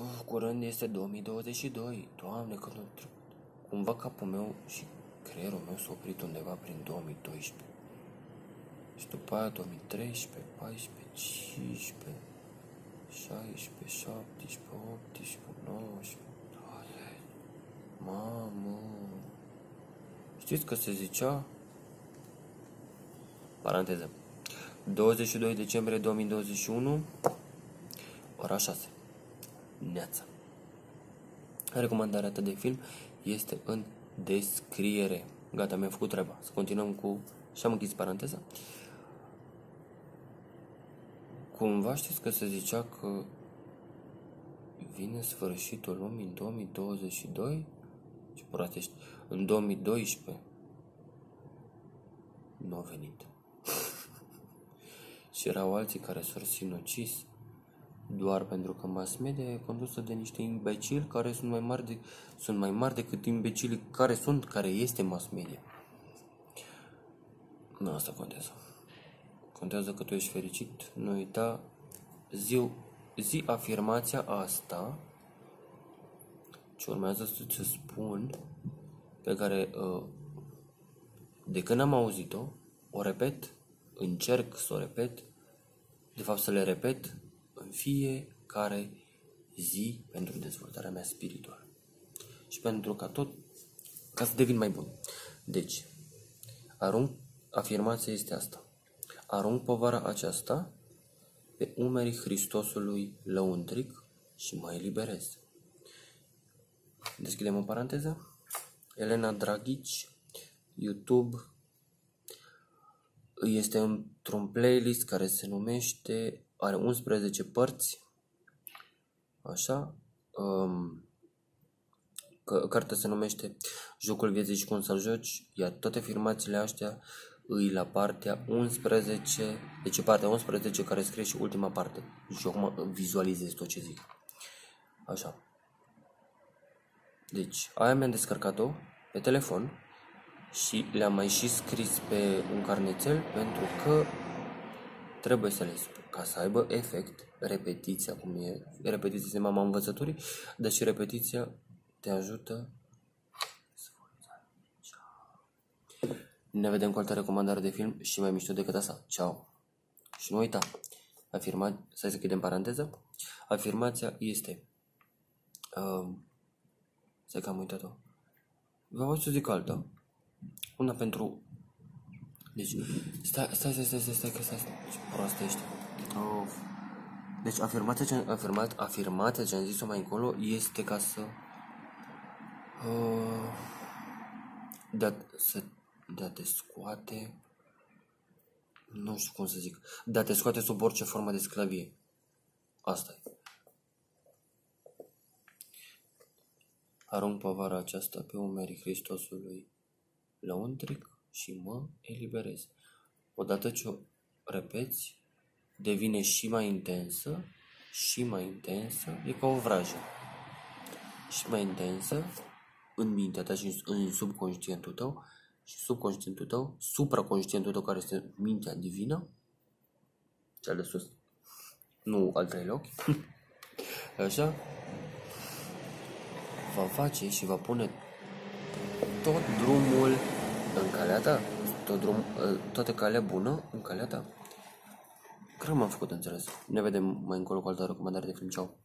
Uf, curând este 2022. Doamne, când nu trecut. Cumva capul meu și creierul meu s-a oprit undeva prin 2012. Și după aia 2013, 14, 15, 16, 17, 18, 19. Doamne, mamă. Știți că se zicea? Paranteză. 22 decembrie 2021, ora 6. Neața. Recomandarea ta de film este în descriere. Gata, mi-am făcut treaba. Să continuăm cu... Și am închis paranteza. Cumva știți că se zicea că vine sfârșitul lumii în 2022? Ce prostești. În 2012. Nu a venit. și erau alții care s-au sinucis doar pentru că mass media e condusă de niște imbecili care sunt mai mari, de, sunt mai mari decât imbecilii care sunt, care este mass media. Nu asta contează. Contează că tu ești fericit, nu uita, zi, zi afirmația asta ce urmează să ți spun, pe care uh, de când am auzit-o, o repet, încerc să o repet, de fapt să le repet în fiecare zi pentru dezvoltarea mea spirituală. Și pentru ca tot, ca să devin mai bun. Deci, arunc, afirmația este asta. Arunc povara aceasta pe umerii Hristosului lăuntric și mă eliberez. Deschidem o paranteză. Elena Dragici, YouTube, este într-un playlist care se numește are 11 părți, așa, um, că, cartea se numește Jocul vieții și cum să joci, iar toate afirmațiile astea îi la partea 11, deci partea 11 care scrie și ultima parte. Și acum vizualizez tot ce zic. Așa. Deci, aia mi-am descărcat-o pe telefon și le-am mai și scris pe un carnețel pentru că trebuie să le spun ca să aibă efect, repetiția, cum e, repetiția este mama învățăturii, dar și repetiția te ajută Ne vedem cu altă recomandare de film și mai mișto decât asta. Ciao! Și nu uita, afirma, să închidem paranteză, afirmația este, uh, să că am uitat-o, vă să zic alta, una pentru, deci, stai, stai, stai, stai, stai, stai, că stai, stai, deci, proastă ești. Of. Deci, afirmația ce, afirmat, afirmația ce am zis-o mai încolo este ca să... Uh, de a, să, de a te scoate... Nu știu cum să zic. De a te scoate sub orice formă de sclavie. Asta e. Arunc povara aceasta pe umerii Hristosului lăuntric și mă eliberez. Odată ce o repeți, devine și mai intensă, și mai intensă, e ca o vrajă. Și mai intensă în mintea ta și în subconștientul tău și subconștientul tău, supraconștientul tău care este mintea divină, cea de sus, nu al treilea ochi, așa, va face și va pune tot drumul în calea ta, tot drum, toată calea bună în calea ta. Cred că m-am făcut înțeles. Ne vedem mai încolo cu altă recomandare de film. Ciao!